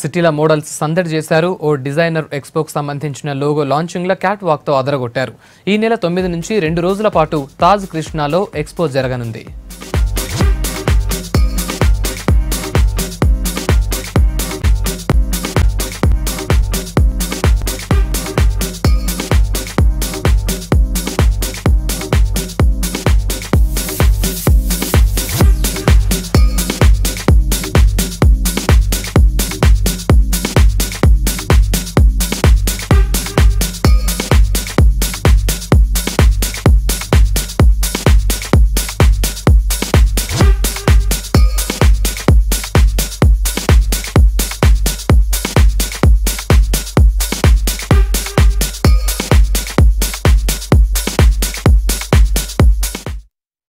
సిటీల మోడల్స్ సందడి చేశారు. ఓ డిజైనర్ ఎక్స్పోకు సంబంధించిన లోగో లాంచింగ్లో క్యాట్ వాక్తో అదరగొట్టారు. ఈ నెల తొమ్మిది నుంచి రెండు రోజుల పాటు తాజ్ కృష్ణాలో ఎక్స్పో జరగనుంది.